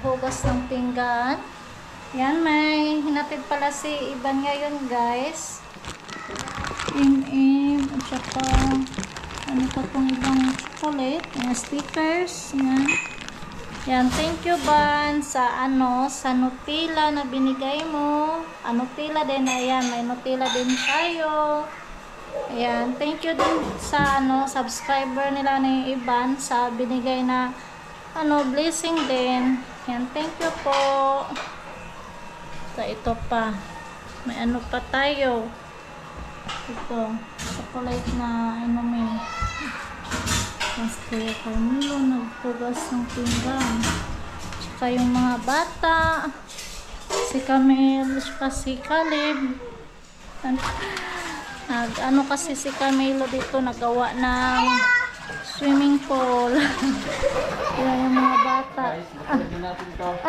maghugas ng pinggan. Yan, may hinatid pala si Iban ngayon, guys. Im-im, at saka, ano pa pong ibang chocolate, mga stickers, yan. Yan, thank you, Ban, sa ano, sa Nutella na binigay mo. Ah, Nutella din, ayan, may Nutella din tayo. Ayan, thank you din sa ano, subscriber nila ni Iban sa binigay na ano, blessing din. Yan, thank you po. Sa ito pa. May ano pa tayo. Ito, chocolate na inumin. Tapos Kuya Carmelo nagpugas ng pinggan. Tsaka yung mga bata. Si Camille, tsaka si Caleb. Nag, ano kasi si Camilo dito nagawa ng swimming pool. Yan yung mga bata. Buksan natin ito.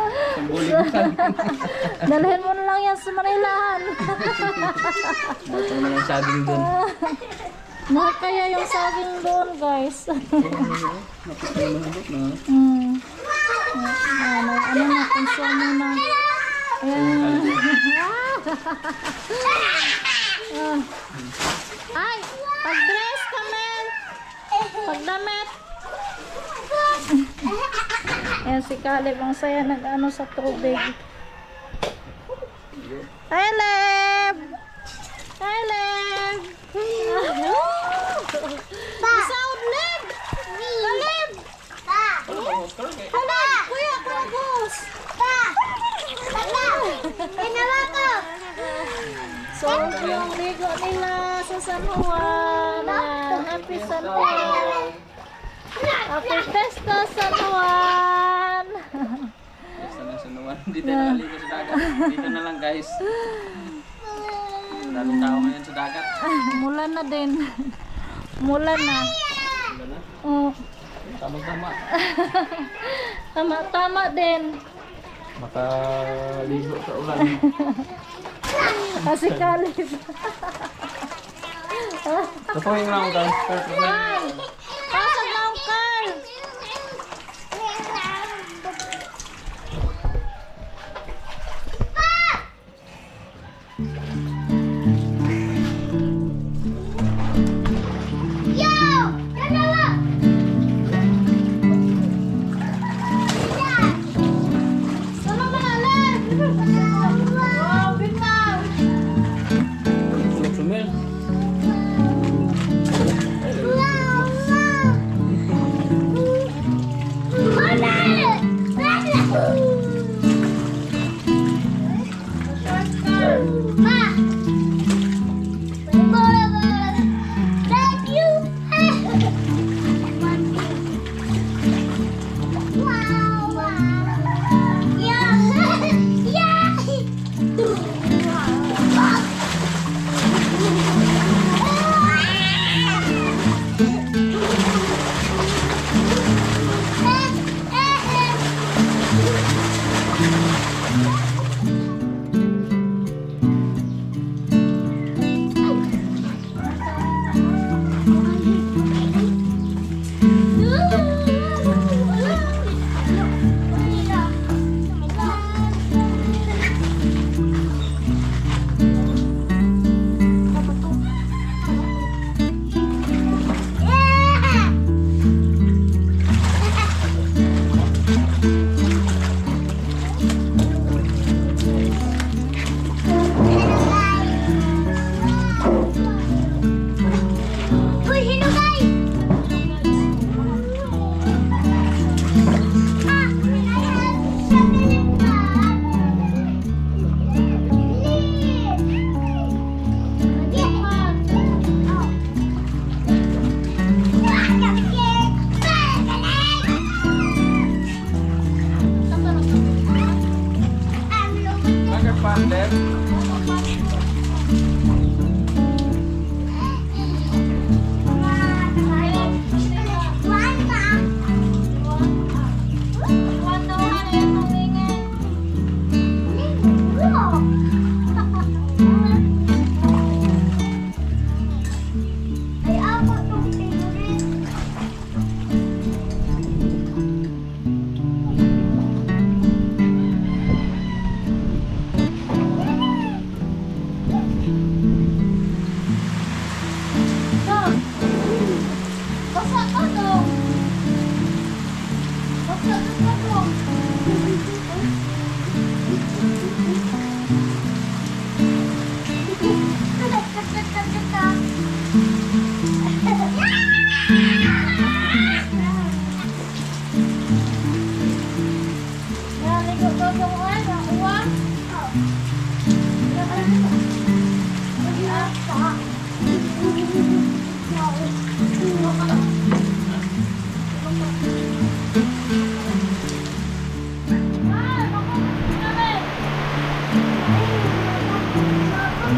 Dalhin mo na lang yan sa Manilahan. Ito na lang sabing doon. na kaya yung saging doon, guys. Napit na hmm. Ano, ano na, konsumo na. Ayan. Ay! Pag-dress, Kamel! Pagdamit! Ayan si Caleb, ang saya nag-ano sa tubig. Caleb! Caleb! Sound Leb! Caleb! Caleb! Kuya, kragos! So, yung ligo nila San Juan. Happy San Juan. Happy Festa San Juan. Basta na sunuan. Dito na aligo sa dagat. Dito na lang guys. Daming tao ngayon sa dagat. Mula na din. Mula na. Wala na. Oh, Tama-tama. tama-tama din. Makaligo sa ulan. Kasi Caleb. Po yung round guys. Carl! Yeah.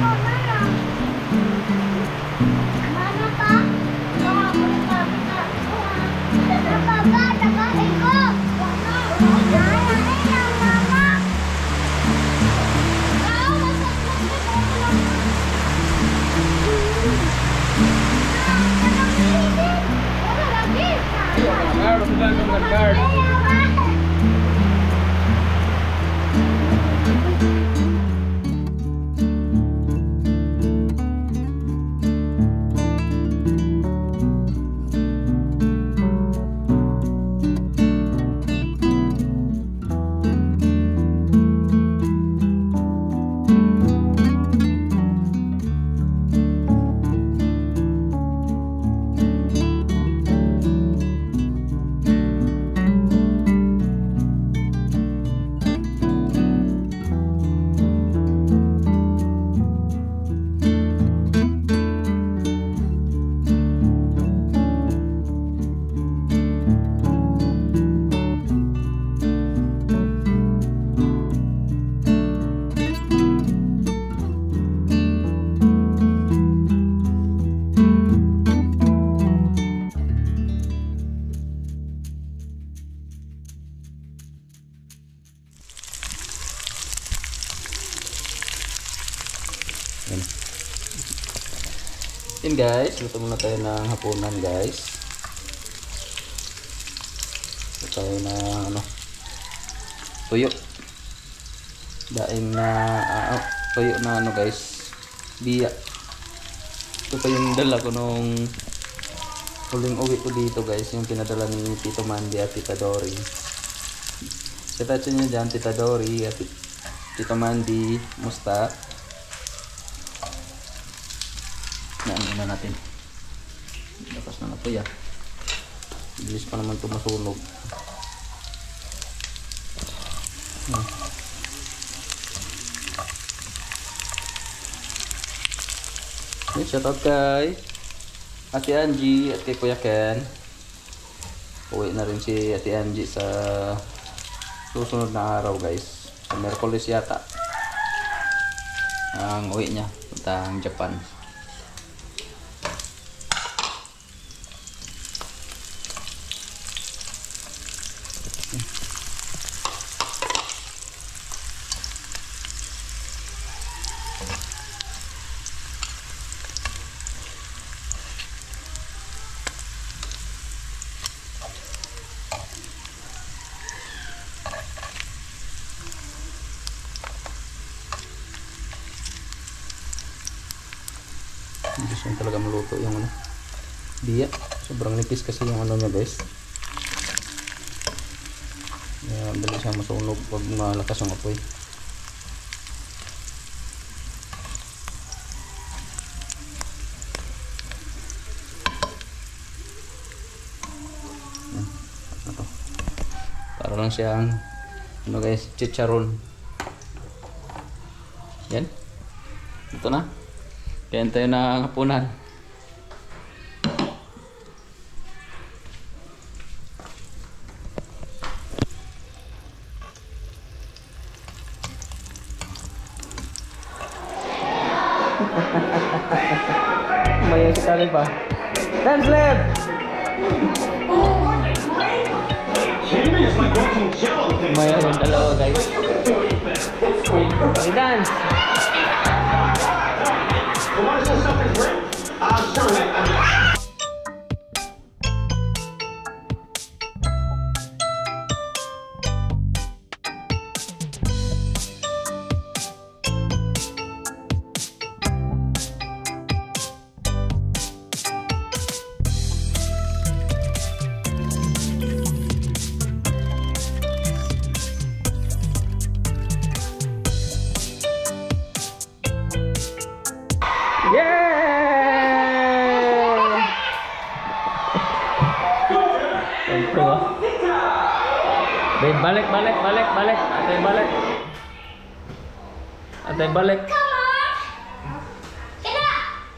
看。Guys, luto muna tayo ng hapunan guys. Luto tayo ng ano, tuyo. Daing na, ah, oh, tuyo na ano guys, biya. Ito pa yung dala ko nung huling uwi ko dito guys, yung pinadala ni Tito Mandy at Tita Dory. Kita nyo dyan, Tita Dory at Tito Mandy, musta? Yan muna natin. Lakas na na po ya. Bilis pa naman ito masunog. Yan. Yan, shoutout kay Ate Angie at kay Kuya Ken. Uwi na rin si Ate Angie sa susunod na araw guys. Sa Merkulis yata. Ang uwi niya. Puntang Japan. Gusto talaga maluto yung ano. Biya. Sobrang nipis kasi yung ano niya guys. Kaya dali siya masunog pag malakas ang apoy. Yan. Ano to? Para lang siyang ano guys, chicharon. Yan. Ito na. Kaya tayo na hapunan. Maya si Kali pa. Dance left! Maya yung dalawa guys. dance! You want to see something great? I'll show you. Balik, balik, balik, balik. Atay balik. Atay balik.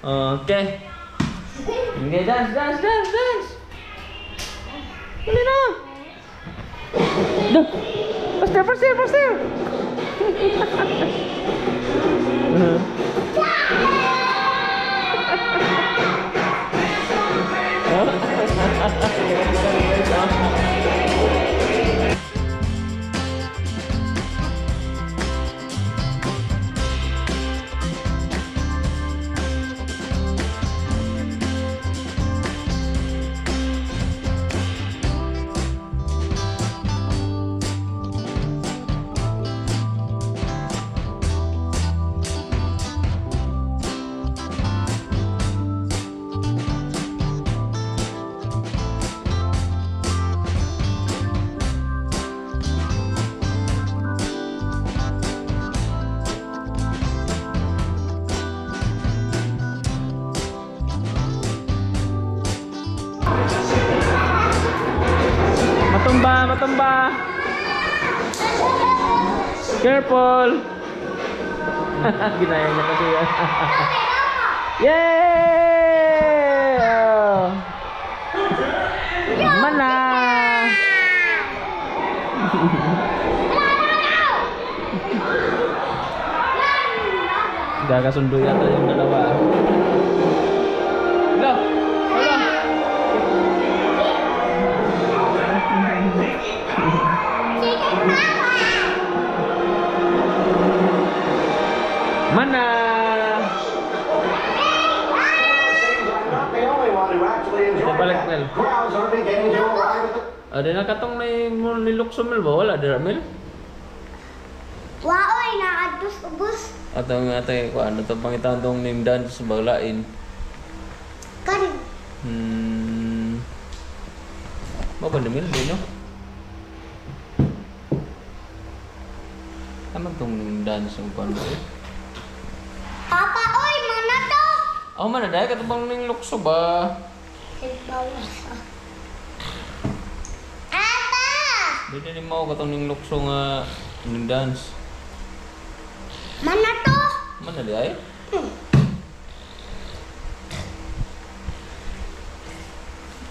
Okay. Okay, dance, dance, dance, dance. Dali na. Dah. Pasir, pasir, pasir. Careful. Ginaya niya kasi yan. Yay! Mana? Gagasundo yata yung dalawa. At the Ada na katong na nilukso mil ba? Wala, dira mil? Wow, ay naadtos ubos. Atau nga ate, kung ano to pangitan tong name dance sa baglain. Kani, Hmm. Mo ba mil di no? Tama tong name dance ang kuan ba? Papa, oy, mana to? Oh, mana dai katong ning lukso ba? Apa? Dili ni mo katong ning lukso nga ning dance. Mana to? Mana di ay?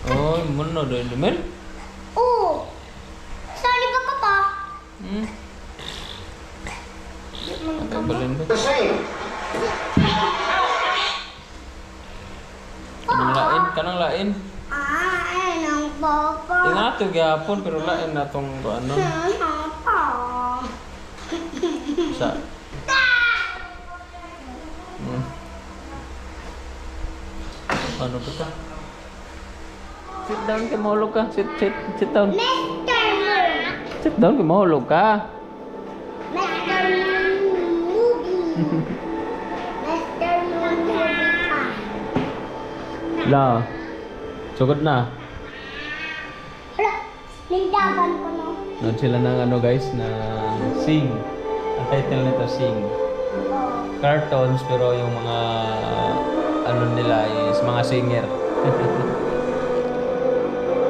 Oh, mana dai ni mil? Oh. Sali ba ka pa? Hmm. Balin ba? scene. Kanang lain, kanang lain. Ah, ay nang papa. Ingat to gyapon pero lain na tong ano sa. Hmm. Ano ba ta? Sit down ka mahulog ka. Sit, sit, sit down. Mr. Sit down ka mahulog ka. Mr. Movie. La. Sugod na. Wala, lindagan ko no. Nood sila ng ano guys na Sing. Ang title nito Sing. Cartoons pero yung mga ano nila is mga singer.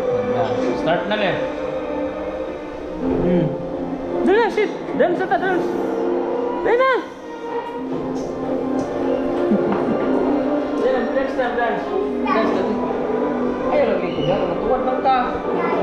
Ganda. Start na left. Hmm. Dala, sit. Dance ata, dance. Dali na. Dance, dance, dance, dance. Dance, dance. Ayaw lagi ko dyan. Matuwan lang ka. Oh, ari.